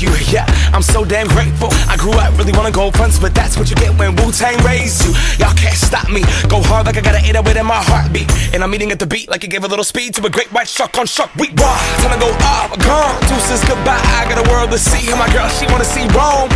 You. Yeah, I'm so damn grateful. I grew up really wanna go fronts, but that's what you get when Wu Tang raised you. Y'all can't stop me. Go hard like I got an 808 in my heartbeat. And I'm eating at the beat like it gave a little speed to a great white shark on shark week. Raw, time to go off, gone. Deuces goodbye. I got a world to see. And my girl, she wanna see Rome.